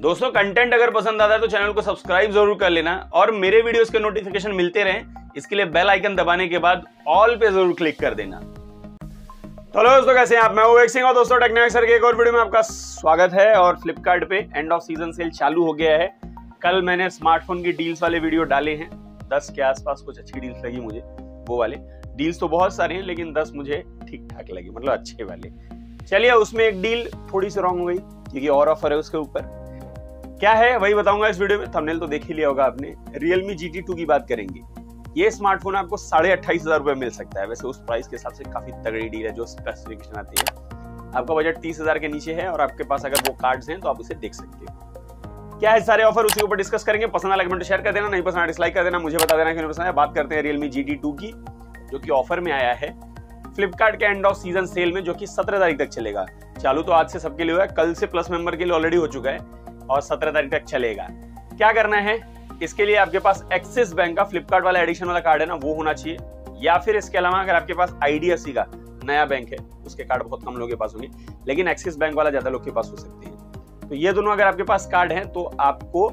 दोस्तों कंटेंट अगर पसंद आता है तो चैनल को सब्सक्राइब ज़रूर कर लेना और मेरे वीडियोस के नोटिफिकेशन मिलते रहें। इसके लिए बेल आइकन दबाने के बाद ऑल पे ज़रूर क्लिक कर देना। तो हेलो दोस्तों, कैसे हैं आप? मैं हूँ सिंह और दोस्तों टेक्निक सर के एक और वीडियो में आपका स्वागत है और फ्लिपकार्ट पे एंड ऑफ़ सीज़न सेल चालू हो गया है। कल मैंने स्मार्टफ़ोन की डील्स वाले वीडियो डाले हैं। दस के आसपास कुछ अच्छी डील्स लगी मुझे, वो वाले। डील्स तो बहुत सारे हैं, लेकिन दस मुझे ठीक ठाक लगे मतलब अच्छे वाले। चलिए, उसमें एक डील थोड़ी सी रॉन्ग हो गई, क्योंकि और ऑफ़र है उसके ऊपर। क्या है, वही बताऊँगा इस वीडियो में। थंबनेल तो देख ही लिया होगा आपने। Realme GT2 की बात करेंगे। ये स्मार्टफ़ोन आपको साढ़े अट्ठाईस हज़ार रुपए मिल सकता है। वैसे उस प्राइस के हिसाब से काफ़ी तगड़ी डील है जो स्पेसिफिकेशन आती है। आपका बजट तीस हज़ार के नीचे है और आपके पास अगर वो कार्ड्स हैं तो आप उसे देख सकते हो। क्या है सारे ऑफ़र उसी ऊपर डिस्कस करेंगे? पसंद आया कमेंट शेयर कर देना। नहीं पसंद डिसलाइक कर देना। मुझे बता देना क्यों पसंद है बात करते हैं Realme GT2 की, जो कि ऑफ़र में आया है। फ्लिपकार्ट के एंड ऑफ़ सीज़न सेल में, जो कि सत्रह तारीख तक चलेगा। चालू तो आज से सबके लिए हुआ है। कल से प्लस मेंबर के लिए ऑलरेडी हो चुका है। और सत्रह तारीख तक चलेगा। क्या करना है? इसके लिए आपके पास एक्सिस बैंक का फ्लिपकार्ट वाला एडिशन वाला कार्ड है ना, वो होना चाहिए। या फिर इसके अलावा अगर आपके पास आईडीएफसी का नया बैंक है, उसके कार्ड बहुत कम लोगों के पास होंगे, लेकिन एक्सिस बैंक वाला ज़्यादा लोग के पास हो सकते हैं। तो ये दोनों अगर आपके पास कार्ड है तो आपको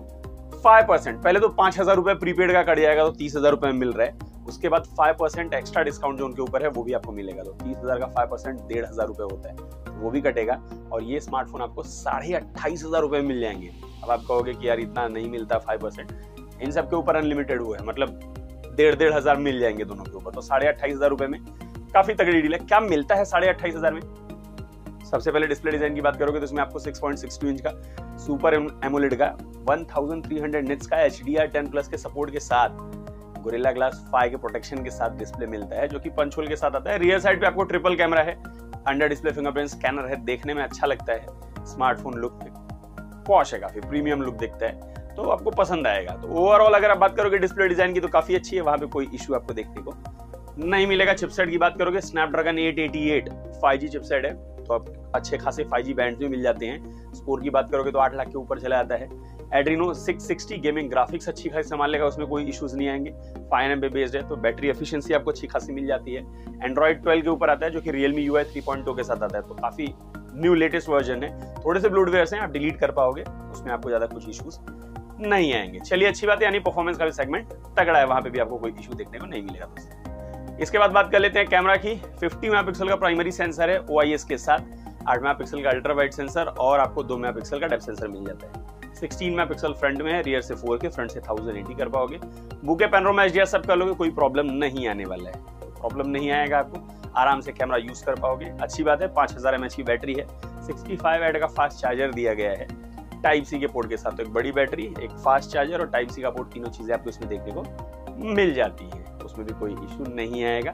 फाइव परसेंट, पहले तो पाँच हज़ार रुपए प्रीपेड का कट जाएगा तो तीस हज़ार रुपए मिल रहा है। उसके बाद फाइव परसेंट एक्स्ट्रा डिस्काउंट जो उनके ऊपर है, वो भी आपको मिलेगा। तो तीस हज़ार का फाइव परसेंट, डेढ़ हज़ार रुपए होता है। वो भी कटेगा और ये स्मार्टफ़ोन आपको साढ़े अट्ठाईस हज़ार रुपए में मिल जाएँगे। अब आप कहोगे कि यार इतना नहीं मिलता फाइव परसेंट इन सब के ऊपर अनलिमिटेड हुआ है मतलब डेढ़ डेढ़ हज़ार मिल जाएँगे दोनों के ऊपर। तो साढ़े अट्ठाईस हज़ार रुपए में काफ़ी तगड़ी डील है। क्या मिलता है साढ़े अट्ठाईस हज़ार में? सबसे पहले डिस्प्ले डिज़ाइन की बात करोगे तो इसमें आपको 6.62 इंच का सुपर एमोलेड का 1300 निट्स का H D R ten plus के सपोर्ट के साथ गोरिल्ला ग्लास फाइव के प्रोटेक्शन के साथ डिस्प्ले मिलता है, जो कि पंचोल के साथ आता है। रियर साइड पे आपको ट्रिपल कैमरा है। अंडर डिस्प्ले फिंगरप्रिंट स्कैनर है, देखने में अच्छा लगता है स्मार्टफ़ोन लुक पॉश है काफ़ी प्रीमियम लुक दिखता है तो आपको पसंद आएगा। तो ओवरऑल अगर आप बात करोगे डिस्प्ले डिज़ाइन की तो काफ़ी अच्छी है, वहाँ पे कोई इशू आपको देखने को नहीं मिलेगा। चिपसेट की बात करोगे स्नैपड्रैगन 888 5G चिपसेट है। तो आप अच्छे खासे 5G बैंड भी मिल जाते हैं। स्कोर की बात करोगे तो आठ लाख के ऊपर चला जाता है। एड्रीनो 660 गेमिंग ग्राफिक्स अच्छी खासी संभाल लेगा, उसमें कोई इश्यूज़ नहीं आएँगे। फाइन एम बेस्ड है तो बैटरी एफिशिएंसी आपको अच्छी खासी मिल जाती है। एंड्रॉइड 12 के ऊपर आता है, जो कि रियलमी यू आई थ्री के साथ आता है तो काफ़ी न्यू लेटेस्ट वर्जन है। थोड़े से ब्लूटवेयर हैं, आप डिलीट कर पाओगे, उसमें आपको ज़्यादा कुछ इशूज़ नहीं आएँगे। चलिए, अच्छी बात है, यानी परफॉर्मेंस का भी सेगमेंट तगड़ा है, वहाँ पे भी आपको कोई इशू देखने को नहीं मिलेगा इसके बाद बात कर लेते हैं कैमरा की। 50 मेगापिक्सल का प्राइमरी सेंसर है ओआईएस के साथ। आठ मेगापिक्सल का अल्ट्रा वाइड सेंसर और आपको दो मेगापिक्सल का डेप सेंसर मिल जाता है। 16 मेगापिक्सल फ्रंट में है रियर से 4 फ्रंट से 1080 कर पाओगे। बुके पेनरोमा एच सब कर लोगे, कोई प्रॉब्लम नहीं आने वाला है। प्रॉब्लम नहीं आएगा आपको। आराम से कैमरा यूज़ कर पाओगे। अच्छी बात है, पाँच हज़ार की बैटरी है। 65 फाइव का फास्ट चार्जर दिया गया है। टाइप सी के पोर्ट के साथ तो एक बड़ी बैटरी एक फास्ट चार्जर और टाइप सी का पोर्ट तीनों चीज़ें आपको इसमें देखने को मिल जाती है। उसमें भी कोई इशू नहीं आएगा।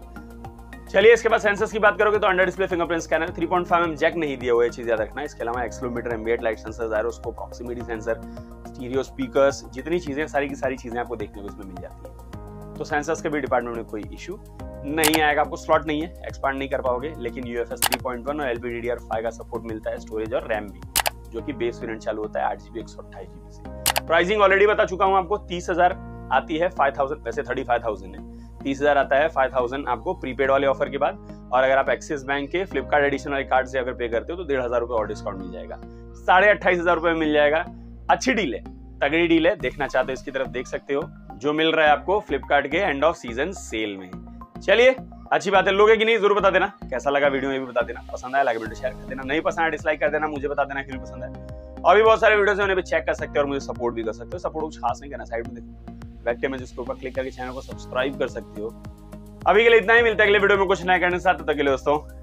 चलिए, इसके बाद सेंसर्स की बात करोगे तो under display fingerprint scanner 3.5 M jack नहीं दिया हुआ है चीज़ याद रखना। इसके अलावा accelerometer ambient light sensor gyroscope proximity sensor stereo speakers जितनी चीज़ें, सारी की सारी चीज़ें आपको देखने को इसमें मिल जाती है। तो सेंसर्स के भी डिपार्टमेंट में कोई इशू नहीं आएगा। आपको स्लॉट नहीं है एक्सपांड नहीं कर पाओगे, लेकिन U F S three point one और एल बी का सपोर्ट मिलता है स्टोरेज और रैम भी जो कि बेस वेरियंट चालू होता है आठ जीबी एक सौ अट्ठाईस जीबी से। प्राइसिंग ऑलरेडी बता चुका हूँ आपको, तीस हज़ार आती है फाइव थाउज़ेंड वैसे थर्टी फाइव थाउज़ेंड है। तीस हज़ार आता है फाइव थाउज़ेंड आपको प्रीपेड वाले ऑफ़र के बाद। और अगर आप एक्सिस बैंक के फ्लिपकार्ट एडिशन वाले कार्ड से अगर पे करते हो तो डेढ़ हज़ार रुपए और डिस्काउंट मिल जाएगा। साढ़े अट्ठाईस हज़ार रुपए मिल जाएगा। अच्छी डील है, तगड़ी डील है, देखना चाहते हो, इसकी तरफ़ देख सकते हो, जो मिल रहा है आपको फ्लिपकार्ट के एंड ऑफ़ सीज़न सेल में। चलिए, अच्छी बात है, लोगे कि नहीं, ज़रूर बता देना। कैसा लगा वीडियो में भी बता देना। पसंद आया लाइक वीडियो शेयर कर देना। नहीं पसंद आया डिसलाइक कर देना, मुझे बता देना क्यों पसंद है और भी बहुत सारे वीडियोस हैं, उन्हें भी चेक कर सकते हो और मुझे सपोर्ट भी कर सकते हो। सपोर्ट कुछ खास नहीं करना साइड में देखो। बैक में जिसके ऊपर क्लिक करके चैनल को सब्सक्राइब कर सकती हो। अभी के लिए इतना ही, मिलता है अगले वीडियो में कुछ नया करने साथ तक के लिए दोस्तों।